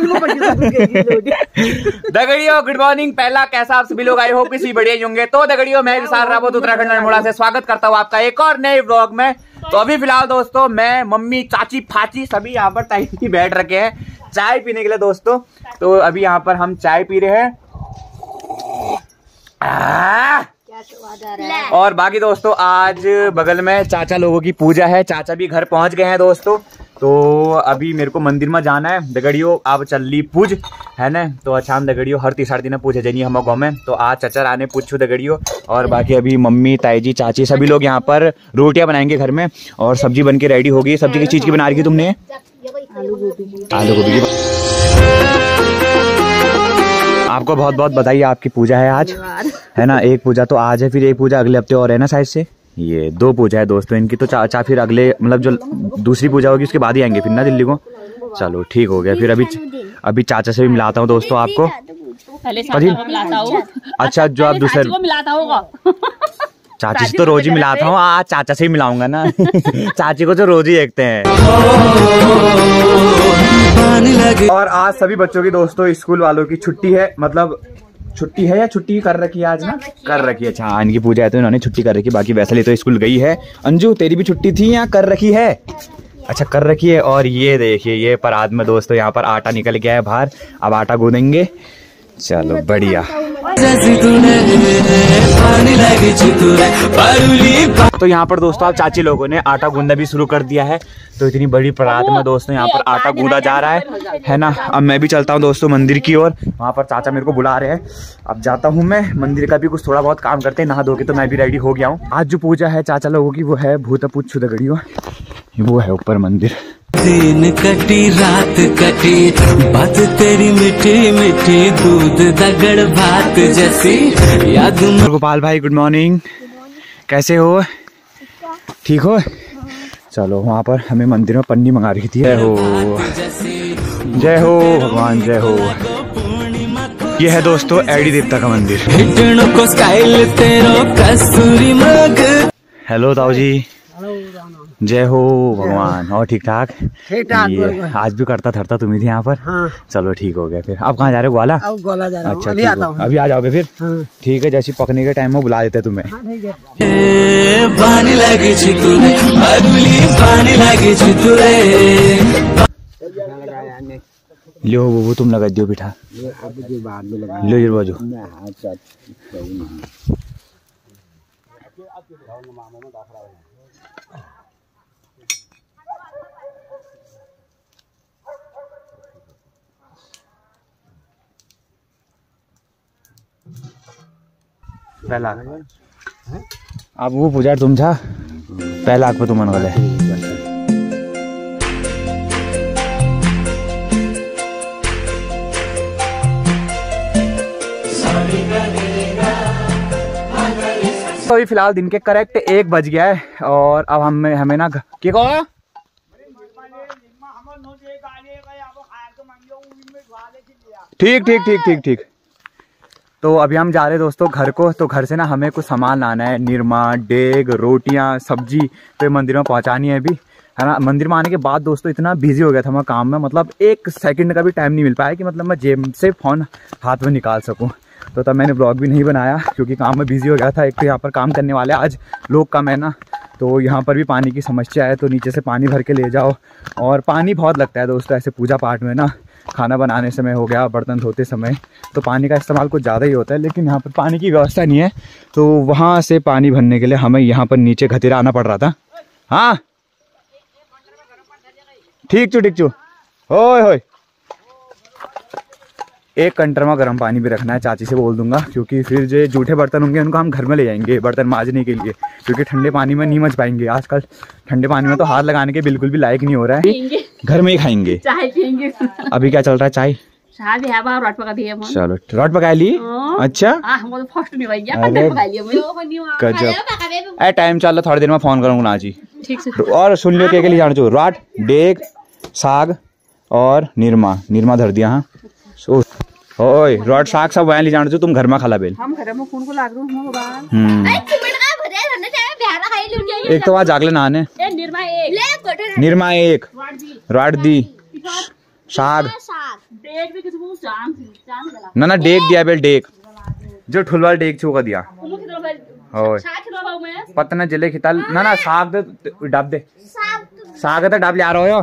दगड़ियों good morning पहला कैसा आप सभी लोग? आए हो किसी बढ़िया होंगे। तो दगड़ियों मैं विशाल रावत उत्तराखंड अल्मोड़ा से स्वागत करता हूँ आपका एक और नए ब्लॉग में। तो अभी फ़िलहाल दोस्तों मैं मम्मी चाची फाची सभी यहाँ पर टाइम ही बैठ रखे हैं चाय पीने के लिए दोस्तों। तो अभी यहाँ पर हम चाय पी रहे हैं? और बाकी दोस्तों आज बगल में चाचा लोगों की पूजा है। चाचा भी घर पहुँच गए हैं दोस्तों। तो अभी मेरे को मंदिर में जाना है दगड़ियो आप चल ली पूज है ना? तो अच्छा दगड़ियो हर तीसरा दिन पूछे जाइए हम गाँव में। तो आज चचर आने पूछू दगड़ियो और बाकी अभी मम्मी ताई जी चाची सभी लोग यहाँ पर रोटियाँ बनाएँगे घर में और सब्ज़ी बन के रेडी होगी। सब्ज़ी किस चीज़ की बना रही तुमने? आलू गोभी आपको बहुत बहुत बधाई आपकी पूजा है आज है ना? एक पूजा तो आज है फिर एक पूजा अगले हफ़्ते और है ना साइड से? ये दो पूजा है दोस्तों इनकी तो चाचा फिर अगले मतलब जो दूसरी पूजा होगी उसके बाद ही आएँगे फिर ना दिल्ली को? चलो ठीक हो गया फिर अभी अभी चाचा से भी मिलाता हूँ दोस्तों आपको। हूँ। अच्छा जो आप दूसरे चाची से तो रोज ही मिलाता हूँ। आज चाचा से ही मिलाऊँगा ना। चाची को तो रोज ही देखते हैं। और आज सभी बच्चों की दोस्तों स्कूल वालों की छुट्टी है। मतलब छुट्टी है या छुट्टी कर रखी है आज ना? कर रखी है। अच्छा हाँ, इनकी पूजा है तो इन्होंने छुट्टी कर रखी बाकी वैसे तो स्कूल गई है। अंजू तेरी भी छुट्टी थी या कर रखी है? अच्छा कर रखी है और ये देखिए ये पर आदमी दोस्तों यहाँ पर आटा निकल गया है बाहर। अब आटा गूंदेंगे। चलो बढ़िया। तो यहाँ पर दोस्तों, आप चाची लोगों ने आटा गूंदा भी शुरू कर दिया है। तो इतनी बड़ी परात में दोस्तों, यहाँ पर आटा गूंदा जा रहा है। है ना? अब मैं भी चलता हूँ दोस्तों मंदिर की ओर। वहाँ पर चाचा मेरे को बुला रहे हैं। अब जाता हूँ मैं। मंदिर का भी कुछ थोड़ा बहुत काम करते हैं। नहा धो के तो मैं भी रेडी हो गया हूँ। आज जो पूजा है चाचा लोगों की, वो है भूतपूत छुदगड़ियों वो है ऊपर मंदिर। दिन कटी रात कटी बात तेरी मीठी मीठी दूध दगड़ भात जैसी याद गोपाल भाई गुड मॉर्निंग कैसे हो? ठीक हो? चलो वहाँ पर हमें मंदिर में पन्नी मंगा रही थी। जय हो। जय हो भगवान जय हो। ये है दोस्तों एडी देवता का मंदिर। हिटणों को स्टाइल तेरो कस्तूरी मग। हेलो ताऊ जी। जय हो भगवान। और ठीक ठाक? ये आज भी करता थरता तुम्हें थी यहाँ पर? हाँ। चलो ठीक हो गया फिर। आप कहाँ जा रहे हो ग्वाला? अब गोला जा रहा अच्छा अभी आता हो। हूँ। अभी आ जाओगे फिर? ठीक है जैसे पकने के टाइम में बुला देते तुम्हें। पानी लगी छी तुरे अगली पानी लगी छी लो वो वो तुम लगा दियो बिठा लो ये बाजू। पहला अब वो पूजा तुम तुमचा पहला आग पे तुम मन गले। तो अभी फ़िलहाल दिन के करेक्ट एक बज गया है और अब हम हमें ना क्या कहो? ठीक ठीक ठीक ठीक ठीक। तो अभी हम जा रहे हैं दोस्तों घर को तो घर से ना हमें कुछ सामान लाना है। निरमा, डेग, रोटियाँ, सब्ज़ी तो मंदिर में पहुंचानी है अभी। है ना? मंदिर में आने के बाद दोस्तों इतना बिज़ी हो गया था मैं काम में मतलब एक सेकंड का भी टाइम नहीं मिल पाया कि मतलब मैं जेब से फ़ोन हाथ में निकाल सकूँ। तो तब मैंने ब्लॉग भी नहीं बनाया, क्योंकि काम में बिज़ी हो गया था। एक तो यहाँ पर काम करने वाले आज लोग कम है ना तो यहाँ पर भी पानी की समस्या है तो नीचे से पानी भर के ले जाओ। और पानी बहुत लगता है दोस्तों ऐसे पूजा पाठ में ना। खाना बनाने समय हो गया, बर्तन धोते समय तो पानी का इस्तेमाल कुछ ज़्यादा ही होता है, लेकिन यहाँ पर पानी की व्यवस्था नहीं है। तो वहाँ से पानी भरने के लिए हमें यहाँ पर नीचे घतीरा आना पड़ रहा था। हाँ? ठीक चू ठीक चू। होय एक कंटर में गर्म पानी भी रखना है, चाची से बोल दूँगा, क्योंकि फिर जो जूठे बर्तन होंगे, उनको हम घर में ले जाएँगे, बर्तन माजने के लिए, क्योंकि ठंडे पानी में नहीं मच पाएँगे। आजकल ठंडे पानी में तो हाथ लगाने के बिल्कुल भी लायक नहीं हो रहा है। घर में ही खाएँगे। चाय पियेंगे। अभी क्या चल रहा है चाय? चाय भी रोट पका दिए हम चलो रॉट पका ली? हाँ। अच्छा? तो अरे। पका लिया मैं गजब। ए टाइम चल रहा थोड़ी देर में फ़ोन करूँगा ना जी ठीक से। और सुन लियो के के लिए जान चो राट डेग साग और निरमा। निरमा धर दिया हाँ। सो ओए रॉट साग सब वहाँ ले जान चो तुम घर में खाला बेल। हम घर में फ़ोन को लाग रू हम बाहर। हम्म। एक तो आज जागले नहाने। निर्मा एक। निरमा दी। राट दी साग। गला। ना ना डेक दिया बेल डेक जो ठुलवाल डेक छू का दिया। मैं पतना ज़िले खिताल ना ना साग दे डब दे। साग तो डब ले आ रहे हो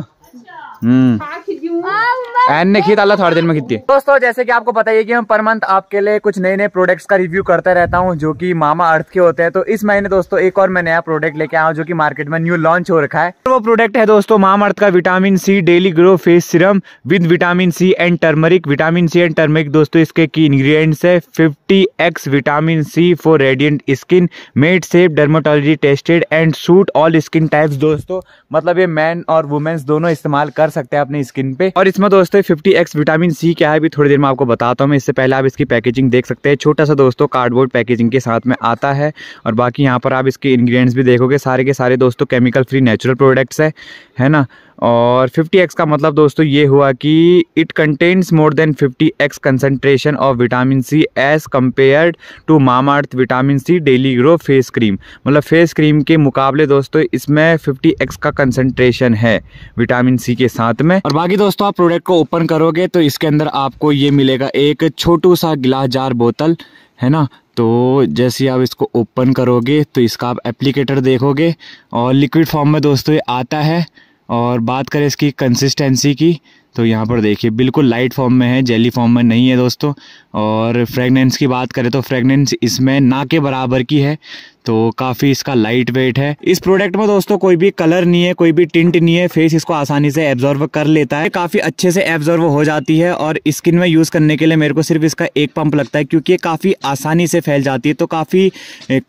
एन ने खीत अल्लाह थोड़े दिन में खींचती है दोस्तों जैसे कि आपको पता ही है कि हम पर मंथ आपके लिए कुछ नए नए प्रोडक्ट्स का रिव्यू करता रहता हूँ जो कि मामा अर्थ के होते हैं। तो इस महीने दोस्तों एक और मैं नया प्रोडक्ट लेके आया हूँ जो कि मार्केट में न्यू लॉन्च हो रखा है। तो वो प्रोडक्ट है दोस्तों मामा अर्थ का vitamin C daily grow face serum with vitamin C and turmeric vitamin C and turmeric दोस्तों इसके की इंग्रेडिएंट्स है। 50 X vitamin C for radiant skin made safe dermatology tested and suit all skin types दोस्तों। मतलब ये man और women's दोनों इस्तेमाल कर सकते हैं अपनी स्किन पे। और इसमें दोस्तों 50 एक्स विटामिन सी क्या है भी थोड़ी देर में आपको बताता हूँ मैं। इससे पहले आप इसकी पैकेजिंग देख सकते हैं। छोटा सा दोस्तों कार्डबोर्ड पैकेजिंग के साथ में आता है। और बाकी यहाँ पर आप इसके इंग्रीडियंट्स भी देखोगे। सारे के सारे दोस्तों केमिकल फ्री नेचुरल प्रोडक्ट्स है। है ना? और 50x का मतलब दोस्तों ये हुआ कि it contains more than 50x concentration of vitamin C as compared to Mamaearth vitamin C daily grow face cream मतलब फेस क्रीम के मुकाबले दोस्तों इसमें 50x का कंसंट्रेशन है विटामिन सी के साथ में। और बाकी दोस्तों आप प्रोडक्ट को ओपन करोगे तो इसके अंदर आपको ये मिलेगा एक छोटू सा गिलास जार बोतल, है ना? तो जैसे आप इसको ओपन करोगे तो इसका आप एप्लीकेटर देखोगे और लिक्विड फॉर्म में दोस्तों ये आता है। और बात करें इसकी कंसिस्टेंसी की तो यहाँ पर देखिए, बिल्कुल लाइट फॉर्म में है जेली फॉर्म में नहीं है दोस्तों। और फ्रेगनेंस की बात करें तो फ्रेगनेंस इसमें ना के बराबर की है। तो काफ़ी इसका लाइट वेट है। इस प्रोडक्ट में दोस्तों कोई भी कलर नहीं है कोई भी टिंट नहीं है फेस इसको आसानी से एब्जॉर्व कर लेता है। काफ़ी अच्छे से एब्जॉर्व हो जाती है और स्किन में यूज़ करने के लिए मेरे को सिर्फ़ इसका एक पंप लगता है क्योंकि ये काफ़ी आसानी से फैल जाती है। तो काफ़ी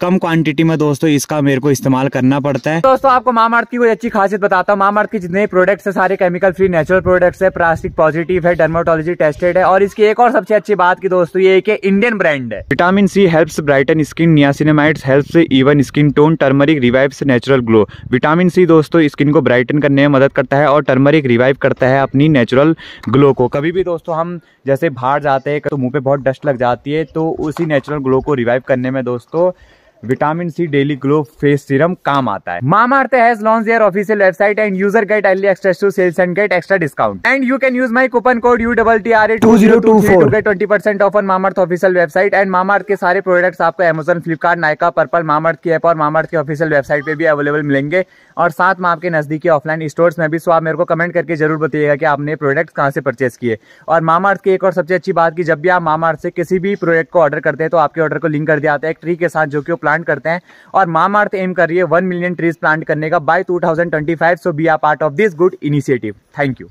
कम क्वांटिटी में दोस्तों इसका मेरे को इस्तेमाल करना पड़ता है। दोस्तों आपको मामार्थ की कोई अच्छी खासियत बताता हूँ। मामार्थ के जितने प्रोडक्ट्स है सारे केमिकल फ्री नेचुरल प्रोडक्ट्स है प्लास्टिक पॉजिटिव है डर्माटोलॉजी टेस्टेड है। और इसकी एक और सबसे अच्छी बात की दोस्तों ये एक इंडियन ब्रांड है। Vitamin C helps brighten skin niacinamides helps even skin tone turmeric revives natural glow vitamin C दोस्तों स्किन को ब्राइटन करने में मदद करता है और टर्मरिक रिवाइव करता है अपनी नेचुरल ग्लो को। कभी भी दोस्तों, हम जैसे बाहर जाते हैं तो मुँह पर बहुत डस्ट लग जाती है तो उसी नेचुरल ग्लो को रिवाइव करने में दोस्तों vitamin C, daily glow, face serum काम आता है। Mamaearth has launch their official website and user get early access to sales and get extra discount and you can use my coupon code U double T R A two zero two four get twenty percent off on Mamaearth official website and Mamaearth के सारे products आपको Amazon Flipkart Nykaa purple Mamaearth की app और मामार्थ की official website पे भी available मिलेंगे। और साथ में आपके नजदीकी ऑफलाइन स्टोर्स में भी सो आप मेरे को कमेंट करके ज़रूर बताइएगा कि आपने प्रोडक्ट कहाँ से परचेस किए। और मामार्थ की एक और सबसे अच्छी बात की जब भी आप मामार्थ से किसी भी प्रोडक्ट को ऑर्डर करते हैं तो आपके ऑर्डर को लिंक कर दिया जाता है एक ट्री के साथ, जो कि प्लांट करते हैं। और मामा अर्थ एम कर रही है वन मिलियन ट्रीज प्लांट करने का by 2025 so be are part of this good initiative thank you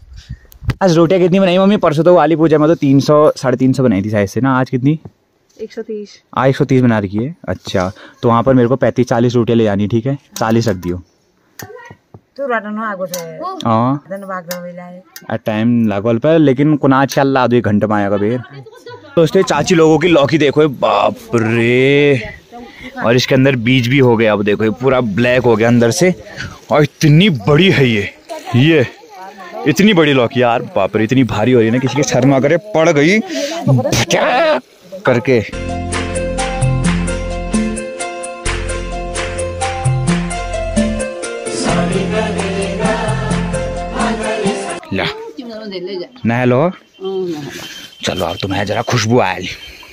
आज रोटियाँ कितनी बनाई मम्मी? परसों तो वाली पूजा में तो तीन सौ साढ़े तीन सौ बनाई थी शायद से ना आज कितनी? एक सौ तीस। आज एक सौ तीस बना रखी है? अच्छा तो वहाँ पर मेरे को पैंतीस चालीस रोटियाँ ले जानी ठीक है? चालीस रख दियो। हाँ। टाइम लागल पर लेकिन कुना चल रहा एक घंटे में आएगा बेर। दोस्तों चाची लोगों की लौकी देखो बाप रे। और इसके अंदर बीज भी हो गया। अब देखो ये पूरा ब्लैक हो गया अंदर से। और इतनी बड़ी है ये। ये इतनी बड़ी लौकी। यार बाप रे इतनी भारी हो रही है ना किसी के सर में अगर ये पड़ गई। करके? ला। नहा लो। चलो अब तुम्हें जरा खुशबू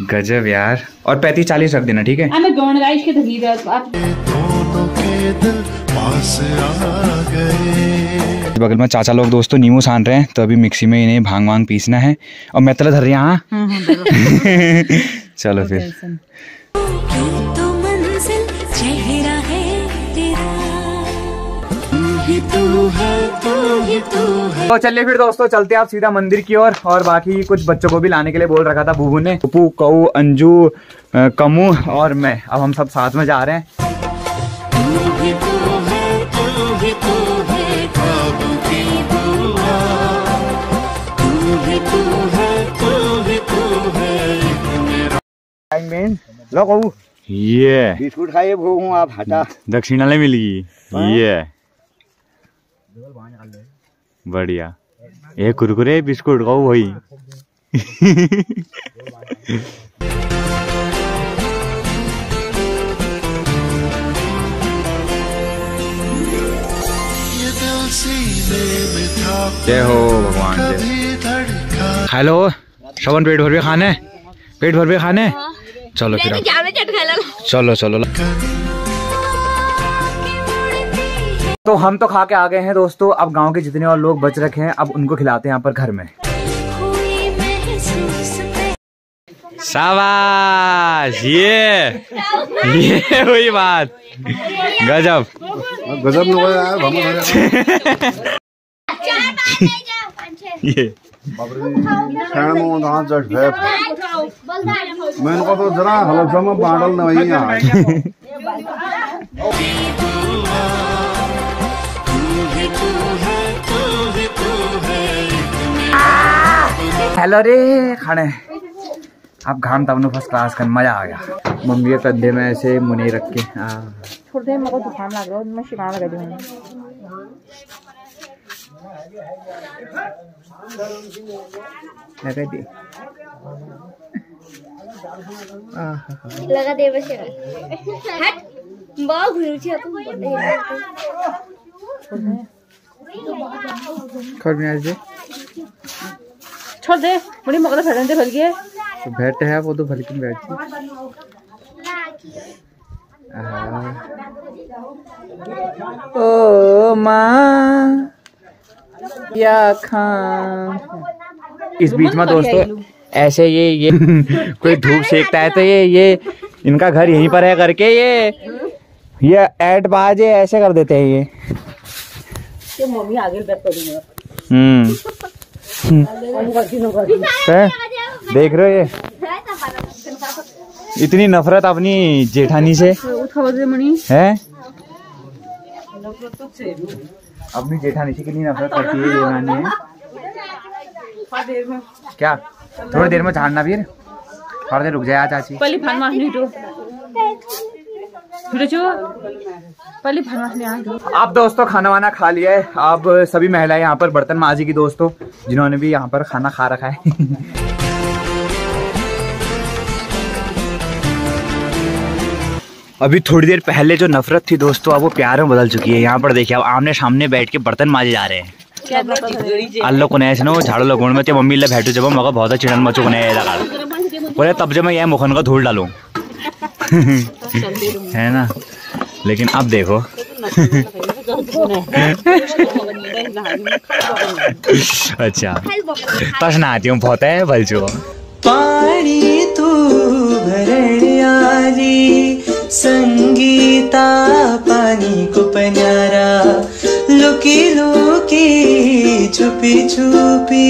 गजब यार। और पैंतीस चालीस रख देना ठीक है? बगल में चाचा लोग दोस्तों नींबू छान रहे हैं तो अभी मिक्सी में इन्हें भाँग वांग पीसना है। और मैं तला धर रही हाँ चलो फिर। तो है तेरा? तू ही है ही है चलिए फिर दोस्तों चलते हैं आप सीधा मंदिर की ओर। और बाकी कुछ बच्चों को भी लाने के लिए बोल रखा था बूबू ने। पप्पू कऊ अंजू कमू और मैं। अब हम सब साथ में जा रहे हैं। है ही है ही है ही है लो ये बिस्कुट खाइए आप हटा। दक्षिणालय मिल। गई ये। बढ़िया। ये कुरकुरे बिस्कुट खाओ वही। जय हो भगवान जय। हेलो श्रवण पेट भर भी खाने? पेट भर भी खाने? चलो फिर अब। चलो चलो तो हम तो खा के आ गए हैं दोस्तों। अब गाँव के जितने और लोग बच रखे हैं अब उनको खिलाते हैं यहाँ पर घर में। शाबाश! ये ये हुई बात। गजब। गजब ये। मैं इनको तो जरा हलफा में बांटल नहीं हेलो रे खाने। अब घाम नु फ़र्स्ट क्लास कर मज़ा आ गया। मम्मी के कंधे में ऐसे मुने रख के मेरे को जुकाम लग रहा है मैं शिकान लगा दूँगी। लगा दे। लगा दे बस हट बहुत घुरी थी अपन खोल में आज दे छोड़ दे बड़ी मगला फड़न दे भल गए तो बैठे है वो तो भलकिन बैठ ओ माँ या खां। इस बीच में दोस्तों ऐसे ये ये कोई धूप सेकता है तो ये ये इनका घर यहीं पर है करके ये। ये एट बाजे ऐसे कर देते हैं ये। हम्म? देख रहे हो ये? इतनी नफरत अपनी जेठानी से? है? अपनी जेठानी से कितनी नफरत करती है है? क्या? थोड़ी देर में झाड़ना फिर? थोड़ी देर रुक जाए चाची पहले भान मारनी तो फिर जो पहले भान मारने आ गई अब दोस्तों, खाना वाना खा लिया है। आप सभी महिलाएँ यहाँ पर, बर्तन माजी की दोस्तों, जिन्होंने भी यहाँ पर खाना खा रखा है। अभी थोड़ी देर पहले जो नफरत थी दोस्तों, अब वो प्यार में बदल चुकी है। यहाँ पर देखिए, अब आमने सामने बैठ के बर्तन माजे जा रहे हैं। अल्लो को झाड़ो लगोण में मम्मी ले बैठो, जब मगा बहुत चिड़न मचो को बोले, तब जब मैं यह मुखन का धूल डालूं। है ना? लेकिन अब देखो। अच्छा। तस ना आती हूँ, बहुत है, बलचो। पाणी तू संगीता पानी को पनारा लुकी लुकी, छुपी छुपी